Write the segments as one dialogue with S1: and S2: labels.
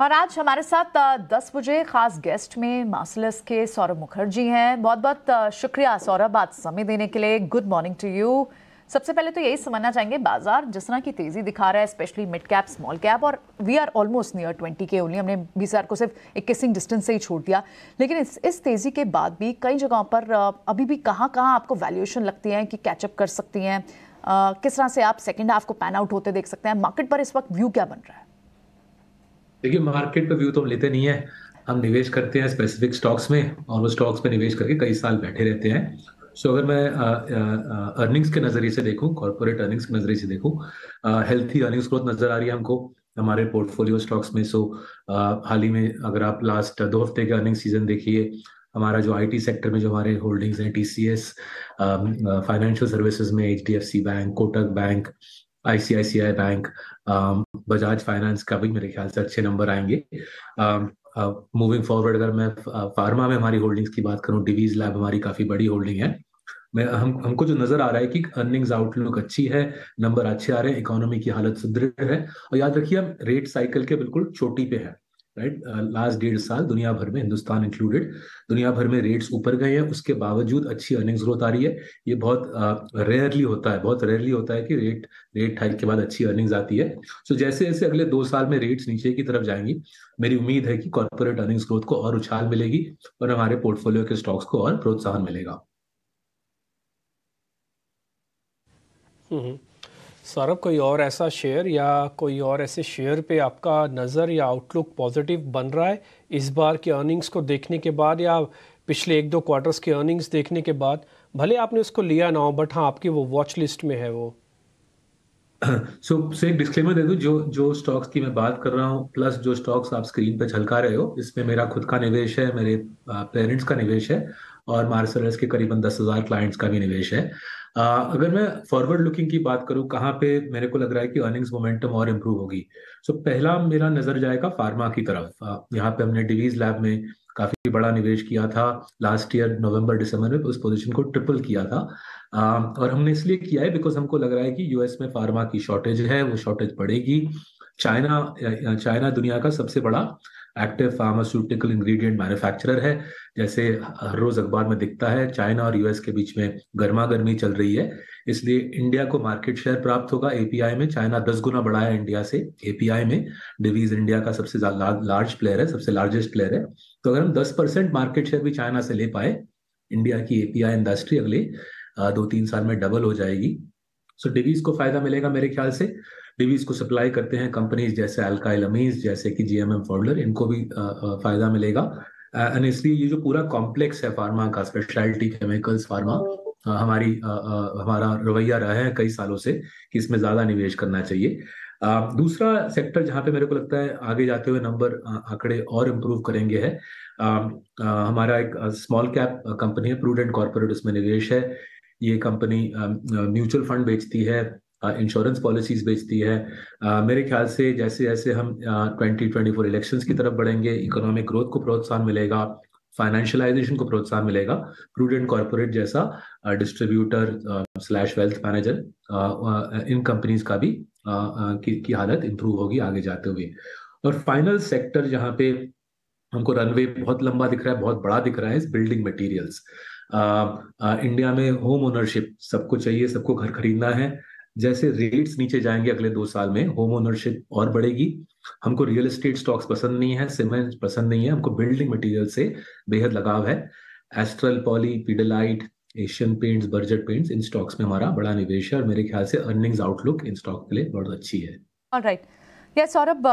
S1: और आज हमारे साथ 10 बजे खास गेस्ट में मार्सलस के सौरभ मुखर्जी हैं। बहुत बहुत शुक्रिया सौरभ, आज समय देने के लिए। गुड मॉर्निंग टू यू सबसे पहले तो यही समझना चाहेंगे, बाज़ार जिस तरह की तेज़ी दिखा रहा है specially mid cap small cap और we are almost near twenty के ओनली हमने हज़ार को सिर्फ़ इक्कीसिंग डिस्टेंस से ही छोड़ दिया। लेकिन इस इस तेज़ी के बाद भी कई जगहों पर अभी भी कहाँ कहाँ आपको वैल्यूएशन लगती है कि कैचअप कर सकती हैं? किस तरह से आप सेकेंड हाफ़ को पैन आउट होते देख सकते हैं? मार्केट पर इस वक्त व्यू क्या बन रहा है?
S2: देखिए मार्केट पे व्यू तो हम लेते नहीं है। हम निवेश करते हैं स्पेसिफिक स्टॉक्स में और वो स्टॉक्स पे निवेश करके कई साल बैठे रहते हैं। सो so, अगर मैं अर्निंग्स के नज़रिए से देखूँ कॉर्पोरेट अर्निंग्स के नज़रिए से देखूँ हेल्थी अर्निंग्स ग्रोथ नज़र आ रही है हमको हमारे पोर्टफोलियो स्टॉक्स में। सो so, हाल ही में अगर आप लास्ट दो हफ़्ते के अर्निंग सीज़न देखिए हमारा जो आईटी सेक्टर में जो हमारे होल्डिंग्स हैं टीसीएस फाइनेंशियल सर्विसेज़ में HDFC bank Kotak bank ICICI bank Bajaj finance का भी मेरे ख्याल से अच्छे नंबर आएँगे। मूविंग uh, फॉरवर्ड uh, अगर मैं फार्मा में हमारी होल्डिंग्स की बात करूँ डिवीज लैब हमारी काफ़ी बड़ी होल्डिंग है। मैं हम हमको जो नज़र आ रहा है कि अर्निंग्स आउटलुक अच्छी है नंबर अच्छे आ रहे हैं इकोनॉमी की हालत सुदृढ़ है। और याद रखिए हम रेट साइकिल के बिल्कुल चोटी पे है। राइट लास्ट डेढ़ साल दुनिया भर में हिंदुस्तान इंक्लूडेड दुनिया भर में रेट्स ऊपर गए हैं। उसके बावजूद अच्छी अर्निंग्स ग्रोथ आ रही है। ये बहुत रेयरली uh, होता है बहुत रेयरली होता है कि रेट रेट हाइक के बाद अच्छी अर्निंग्स आती है। सो so, जैसे जैसे अगले दो साल में रेट्स नीचे की तरफ़ जाएँगी मेरी उम्मीद है कि कॉर्पोरेट अर्निंग्स ग्रोथ को और उछाल मिलेगी और हमारे पोर्टफोलियो के स्टॉक्स को और प्रोत्साहन मिलेगा।
S3: हम्म, हम्म। सौरभ कोई और ऐसा शेयर या कोई और ऐसे शेयर पे आपका नज़र या आउटलुक पॉजिटिव बन रहा है इस बार के अर्निंग्स को देखने के बाद या पिछले एक दो क्वार्टर्स के अर्निंग्स देखने के बाद? भले आपने उसको लिया ना हो बट हाँ आपकी वो वॉच लिस्ट में है वो।
S2: सो so, एक डिस्क्लेमर दे दूँ जो जो स्टॉक्स की मैं बात कर रहा हूँ प्लस जो स्टॉक्स आप स्क्रीन पे झलका रहे हो इसमें मेरा खुद का निवेश है मेरे पेरेंट्स का निवेश है और मार्सलर्स के करीबन दस हज़ार क्लाइंट्स का भी निवेश है। आ, अगर मैं फॉरवर्ड लुकिंग की बात करूँ कहाँ पे मेरे को लग रहा है कि अर्निंग्स मोमेंटम और इम्प्रूव होगी? सो so, पहला मेरा नज़र जाएगा फार्मा की तरफ़। यहाँ पे हमने डिवीज लैब में काफ़ी बड़ा निवेश किया था। लास्ट ईयर नवंबर दिसंबर में उस पोजीशन को ट्रिपल किया था। आ, और हमने इसलिए किया है बिकॉज़ हमको लग रहा है कि यूएस में फार्मा की शॉर्टेज है वो शॉर्टेज पड़ेगी चाइना चाइना दुनिया का सबसे बड़ा एक्टिव फार्मास्यूटिकल इंग्रेडिएंट मैन्युफैक्चरर है। जैसे हर रोज अखबार में दिखता है, चाइना और यूएस के बीच में गर्मा गर्मी चल रही है। इसलिए इंडिया को मार्केट शेयर प्राप्त होगा एपीआई में। चाइना दस गुना बड़ा है इंडिया से एपीआई में। डिवीज इंडिया का सबसे लार्ज प्लेयर है, सबसे लार्जेस्ट प्लेयर है। तो अगर हम दस परसेंट मार्केट शेयर भी चाइना से ले पाए इंडिया की एपीआई इंडस्ट्री अगले दो तीन साल में डबल हो जाएगी। सो डिवीज को फ़ायदा मिलेगा मेरे ख्याल से। डिवीज को सप्लाई करते हैं कंपनीज़ जैसे अल्काइल अमीज जैसे कि जीएमएम फॉर्डलर इनको भी फ़ायदा मिलेगा। एंड इसलिए ये जो पूरा कॉम्प्लेक्स है फार्मा का स्पेशलिटी केमिकल्स फार्मा हमारी हमारा रवैया रहा है कई सालों से कि इसमें ज़्यादा निवेश करना चाहिए। दूसरा सेक्टर जहाँ पे मेरे को लगता है आगे जाते हुए नंबर आंकड़े और इम्प्रूव करेंगे है हमारा एक स्मॉल कैप कंपनी है प्रूडेंट कॉर्पोरेट उसमें निवेश है। ये कंपनी म्यूचुअल फंड बेचती है इंश्योरेंस पॉलिसीज़ बेचती है। uh, मेरे ख्याल से जैसे जैसे हम ट्वेंटी ट्वेंटी फोर इलेक्शन की तरफ़ बढ़ेंगे इकोनॉमिक ग्रोथ को प्रोत्साहन मिलेगा फाइनेंशियलाइजेशन को प्रोत्साहन मिलेगा प्रूडेंट कॉर्पोरेट जैसा डिस्ट्रीब्यूटर स्लैश वेल्थ मैनेजर इन कंपनीज़ का भी की, की हालत इंप्रूव होगी आगे जाते हुए। और फाइनल सेक्टर जहाँ पे हमको रनवे बहुत लंबा दिख रहा है बहुत बड़ा दिख रहा है बिल्डिंग मटेरियल्स इंडिया में होम ओनरशिप सबको चाहिए, सबको घर खरीदना है। जैसे रेट्स नीचे जाएँगे अगले दो साल में होम ओनरशिप और बढ़ेगी। हमको रियल एस्टेट स्टॉक्स पसंद नहीं है सीमेंट पसंद नहीं है। हमको बिल्डिंग मटेरियल से बेहद लगाव है। Astral poly पीडलाइट Asian paints बर्जेट paints इन स्टॉक्स में हमारा बड़ा निवेश है और मेरे ख्याल से अर्निंग्स आउटलुक इन स्टॉक के लिए बहुत अच्छी है।
S1: राइट या सौरभ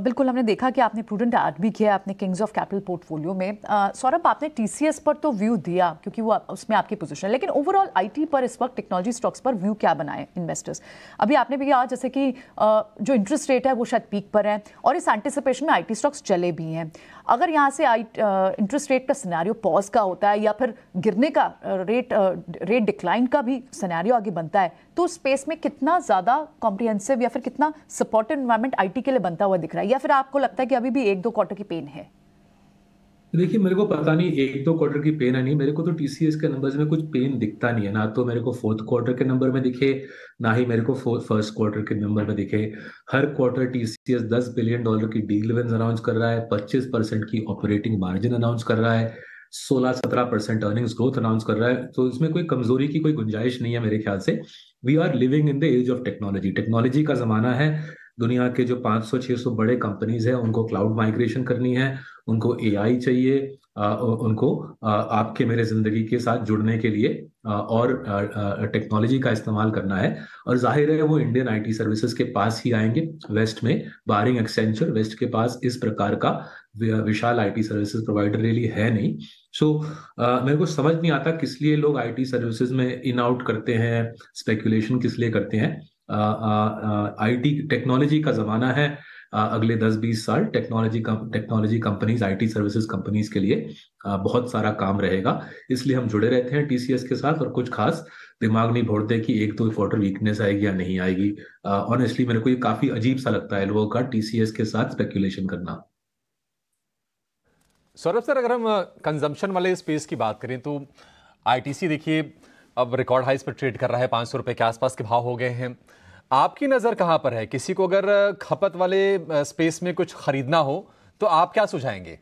S1: बिल्कुल हमने देखा कि आपने प्रूडेंट ऐड भी किया आपने किंग्स ऑफ़ कैपिटल पोर्टफोलियो में। सौरभ आपने टीसीएस पर तो व्यू दिया, क्योंकि वो उसमें आपकी पोजीशन है, लेकिन ओवरऑल आईटी पर इस वक्त टेक्नोलॉजी स्टॉक्स पर व्यू क्या बनाए इन्वेस्टर्स अभी आपने भी कहा, जैसे कि जो इंटरेस्ट रेट है वो शायद पीक पर है, और इस एंटिसिपेशन में आईटी स्टॉक्स चले भी हैं। अगर यहाँ से आई इंटरेस्ट रेट का सिनेरियो पॉज का होता है, या फिर गिरने का रेट रेट डिक्लाइन का भी सिनेरियो आगे बनता है तो स्पेस में कितना ज़्यादा कॉम्प्रिहेंसिव या फिर कितना सपोर्टिव इन्वायरमेंट आईटी के लिए बनता हुआ दिख रहा है? या फिर आपको लगता है कि अभी भी एक दो क्वार्टर की पेन है?
S2: देखिए, मेरे को पता नहीं, एक दो क्वार्टर की पेन है नहीं। मेरे को तो टीसीएस के नंबर्स में कुछ पेन दिखता नहीं है। ना तो मेरे को फोर्थ क्वार्टर के नंबर में दिखे, ना ही मेरे को फ़र्स्ट क्वार्टर के नंबर में दिखे। हर क्वार्टर टीसीएस 10 बिलियन डॉलर की डील विंस अनाउंस कर रहा है 25 परसेंट की ऑपरेटिंग मार्जिन अनाउंस कर रहा है 16-17 परसेंट अर्निंग्स ग्रोथ अनाउंस कर रहा है। तो इसमें कोई कमज़ोरी की कोई गुंजाइश नहीं है मेरे ख्याल से। We are living in the age of technology technology का जमाना है दुनिया के जो 500-600 बड़े कंपनीज़ हैं उनको क्लाउड माइग्रेशन करनी है उनको एआई चाहिए आ, उनको आ, आपके मेरे ज़िंदगी के साथ जुड़ने के लिए और टेक्नोलॉजी का इस्तेमाल करना है। और ज़ाहिर है वो इंडियन आईटी सर्विसेज़ के पास ही आएँगे वेस्ट में। बारिंग एक्सेंचर वेस्ट के पास इस प्रकार का विशाल आईटी सर्विसेज़ प्रोवाइडर रियली है नहीं। सो so, मेरे को समझ नहीं आता किस लिए लोग आईटी सर्विसेज़ में इन आउट करते हैं स्पेकुलेशन किस लिए करते हैं। आईटी टेक्नोलॉजी का जमाना है अगले 10-20 साल technology technology companies IT services companies के लिए बहुत सारा काम रहेगा। इसलिए हम जुड़े रहते हैं टीसीएस के साथ और कुछ खास दिमाग नहीं भोड़ते कि एक दो तो क्वार्टर वीकनेस आएगी या नहीं आएगी। ऑनेस्टली मेरे को ये काफ़ी अजीब सा लगता है लोगों का टीसीएस के साथ स्पेक्यूलेशन करना।
S4: सौरभ सर, अगर हम कंजम्पशन वाले स्पेस की बात करें तो आईटीसी देखिए, अब रिकॉर्ड हाइस पर ट्रेड कर रहा है, पाँच सौ रुपये के आसपास के भाव हो गए हैं। आपकी नज़र कहाँ पर है? किसी को अगर खपत वाले स्पेस में कुछ खरीदना हो तो आप क्या सुझाएँगे?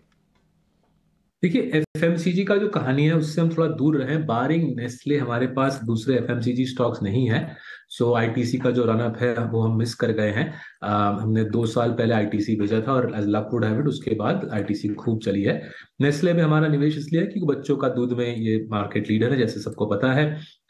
S2: देखिए एफएमसीजी का जो कहानी है उससे हम थोड़ा दूर रहे। बारिंग नेस्ले हमारे पास दूसरे एफएमसीजी स्टॉक्स नहीं है। सो आईटीसी का जो रनअप है वो हम मिस कर गए हैं। आ, हमने दो साल पहले आईटीसी भेजा था और लक वुड उसके बाद आईटीसी खूब चली है। नेस्ले में हमारा निवेश इसलिए है कि बच्चों का दूध में ये मार्केट लीडर है जैसे सबको पता है।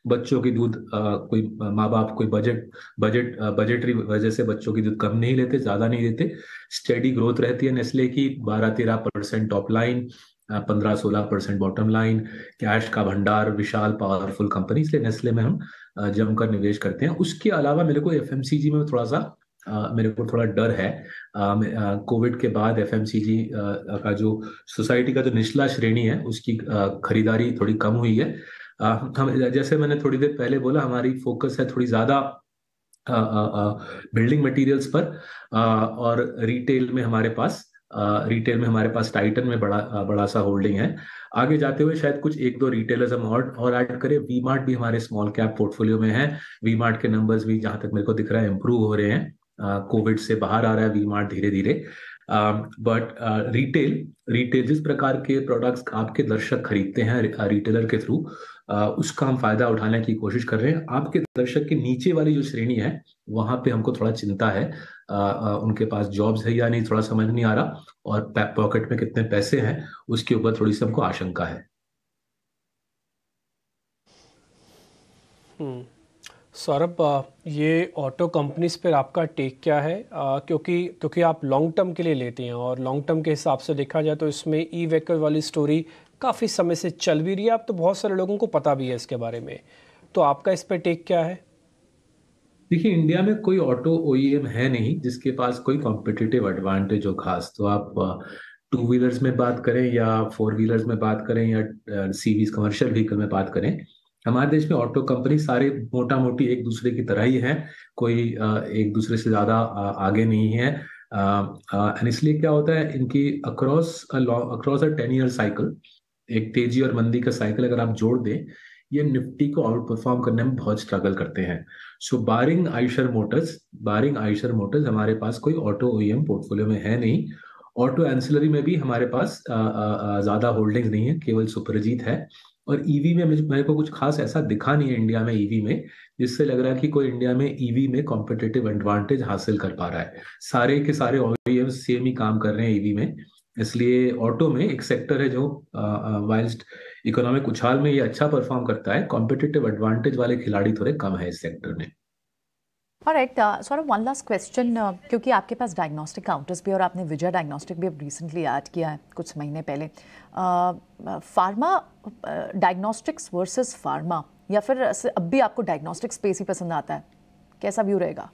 S2: बच्चों की दूध कोई माँ बाप कोई बजट बजट बजटरी वजह से बच्चों की दूध कम नहीं लेते ज़्यादा नहीं लेते स्टेडी ग्रोथ रहती है नेस्ले की बारह तेरह परसेंट टॉप लाइन पंद्रह सोलह परसेंट बॉटम लाइन कैश का भंडार विशाल पावरफुल कंपनी इसलिए नेस्ले में हम जमकर निवेश करते हैं। उसके अलावा मेरे को एफएमसीजी में थोड़ा सा Uh, मेरे को थोड़ा डर है। कोविड uh, के बाद एफ़ uh, का जो सोसाइटी का जो निचला श्रेणी है उसकी खरीदारी थोड़ी कम हुई है। हम, जैसे मैंने थोड़ी देर पहले बोला, हमारी फोकस है थोड़ी ज़्यादा बिल्डिंग मटेरियल्स पर और रिटेल में हमारे पास रिटेल में हमारे पास टाइटन में बड़ा बड़ा सा होल्डिंग है। आगे जाते हुए शायद कुछ एक दो रिटेलर्स हम और और ऐड करें। वी मार्ट भी हमारे स्मॉल कैप पोर्टफोलियो में है। वी मार्ट के नंबर्स भी जहाँ तक मेरे को दिख रहा है इंप्रूव हो रहे हैं। कोविड से बाहर आ रहा है वी मार्ट धीरे धीरे बट रिटेल रिटेल जिस प्रकार के प्रोडक्ट्स आपके दर्शक खरीदते हैं रिटेलर के थ्रू उसका हम फ़ायदा उठाने की कोशिश कर रहे हैं। आपके दर्शक के नीचे वाली जो श्रेणी है वहाँ पे हमको थोड़ा चिंता है। आ, आ, उनके पास जॉब्स है या नहीं थोड़ा समझ नहीं आ रहा और पॉकेट में कितने पैसे हैं उसके ऊपर थोड़ी सी हमको आशंका है।
S3: हम्म। सौरभ ये ऑटो कंपनीज़ पर आपका टेक क्या है? आ, क्योंकि क्योंकि आप लॉन्ग टर्म के लिए लेते हैं और लॉन्ग टर्म के हिसाब से देखा जाए तो इसमें ई व्हीकल वाली स्टोरी काफ़ी समय से चल भी रही है। आप तो बहुत सारे लोगों को पता भी है इसके बारे में। तो आपका इस पर टेक क्या है?
S2: देखिए, इंडिया में कोई ऑटो ओईएम है नहीं, जिसके पास कोई कॉम्पिटिटिव एडवांटेज हो खास। तो आप टू व्हीलर्स में बात करें या फोर व्हीलर्स में बात करें या सीवीज कमर्शियल व्हीकल में बात करें, हमारे देश में ऑटो कंपनी सारे मोटा मोटी एक दूसरे की तरह ही है। कोई एक दूसरे से ज़्यादा आगे नहीं है। एंड इसलिए क्या होता है, इनकी across across a ten year cycle एक तेज़ी और मंदी का साइकिल अगर आप जोड़ दें, ये निफ्टी को आउट परफॉर्म करने में बहुत स्ट्रगल करते हैं। So barring Eicher Motors barring Eicher Motors हमारे पास कोई ऑटो ओईएम पोर्टफोलियो में है नहीं। ऑटो एंसिलरी में भी हमारे पास ज़्यादा होल्डिंग्स नहीं है, केवल सुपरजीत है। और ईवी में मेरे को कुछ खास ऐसा दिखा नहीं है इंडिया में ईवी में, जिससे लग रहा है कि कोई इंडिया में ईवी में कॉम्पिटेटिव एडवांटेज हासिल कर पा रहा है। सारे के सारे ओईएम सेम ही काम कर रहे हैं ईवी में। इसलिए ऑटो में एक सेक्टर है जो वाइल्ड इकोनॉमिक उछाल में ये अच्छा परफॉर्म करता है कॉम्पिटेटिव एडवांटेज वाले खिलाड़ी थोड़े कम है इस सेक्टर में।
S1: Right sorry one last question क्योंकि आपके पास डायग्नोस्टिक काउंटर्स भी और आपने विजय डायग्नोस्टिक भी अब रिसेंटली ऐड किया है, कुछ महीने पहले। फार्मा डायग्नोस्टिक्स वर्सेस फार्मा या फिर अब भी आपको डायग्नोस्टिक स्पेस ही पसंद आता है? कैसा व्यू रहेगा?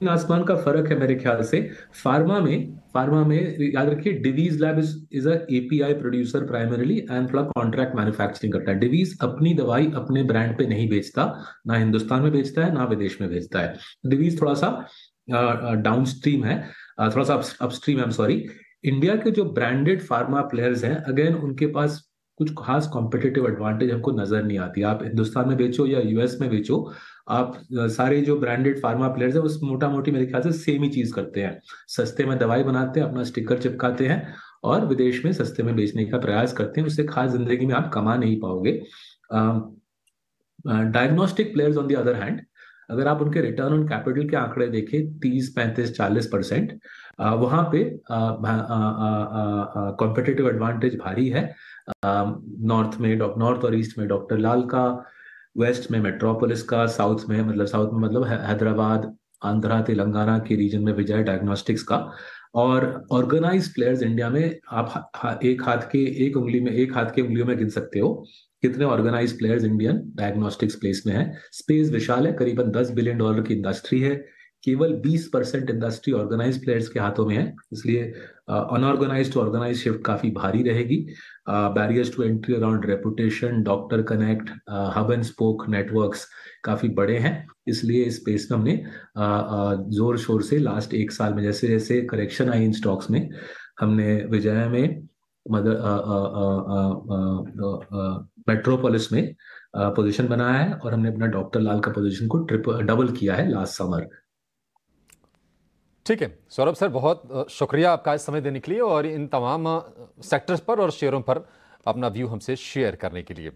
S2: आसमान का फ़र्क है मेरे ख्याल से। फार्मा में फार्मा में याद रखिए, Divi's Lab is is API producer primarily and थोड़ा कॉन्ट्रैक्ट मैन्युफैक्चरिंग करता है। डिवीज अपनी दवाई अपने ब्रांड पे नहीं बेचता, ना हिंदुस्तान में बेचता है, ना विदेश में बेचता है। डिवीज थोड़ा सा डाउन स्ट्रीम है थोड़ा सा अपस्ट्रीम है सॉरी इंडिया के जो ब्रांडेड फार्मा प्लेयर्स हैं अगेन उनके पास कुछ खास कॉम्पिटेटिव एडवांटेज हमको नज़र नहीं आती। आप हिंदुस्तान में बेचो या यूएस में बेचो आप सारे जो ब्रांडेड फार्मा प्लेयर्स हैं, उस मोटा मोटी मेरे ख्याल से सेम ही चीज़ करते हैं। सस्ते में दवाई बनाते हैं, अपना स्टिकर चिपकाते हैं और विदेश में सस्ते में बेचने का प्रयास करते हैं। उससे खास ज़िंदगी में आप कमा नहीं पाओगे। Diagnostic players on the other hand अगर आप उनके रिटर्न ऑन कैपिटल के आंकड़े देखें, तीस, पैंतीस, चालीस परसेंट वहाँ पे कॉम्पिटेटिव एडवांटेज भारी है। नॉर्थ में नॉर्थ और ईस्ट में डॉक्टर लाल का वेस्ट में मेट्रोपोलिस का साउथ में मतलब साउथ में मतलब हैदराबाद आंध्रा तेलंगाना के रीजन में विजय डायग्नोस्टिक्स का। और ऑर्गेनाइज प्लेयर्स इंडिया में आप हा, एक हाथ के एक उंगली में एक हाथ के उंगलियों में गिन सकते हो। कितने organize players Indian diagnostics place में है? स्पेस विशाल है करीबन 10 बिलियन डॉलर की इंडस्ट्री है। केवल 20 परसेंट इंडस्ट्री ऑर्गेनाइज प्लेयर्स के हाथों में है, इसलिए अनऑर्गेनाइज टू ऑर्गेनाइज शिफ्ट काफ़ी भारी रहेगी। Barriers to entry around reputation doctor connect hub and spoke networks काफ़ी बड़े हैं, इसलिए इस स्पेस में हमने ज़ोर शोर से लास्ट एक साल में, जैसे जैसे करेक्शन आई इन स्टॉक्स में, हमने विजय में, मदर मेट्रोपोलिस में पोजीशन बनाया है और हमने अपना डॉक्टर लाल का पोजीशन को ट्रिपल डबल किया है लास्ट समर
S4: ठीक है, सौरभ सर, बहुत शुक्रिया आपका इस समय देने के लिए और इन तमाम सेक्टर्स पर और शेयरों पर अपना व्यू हमसे शेयर करने के लिए।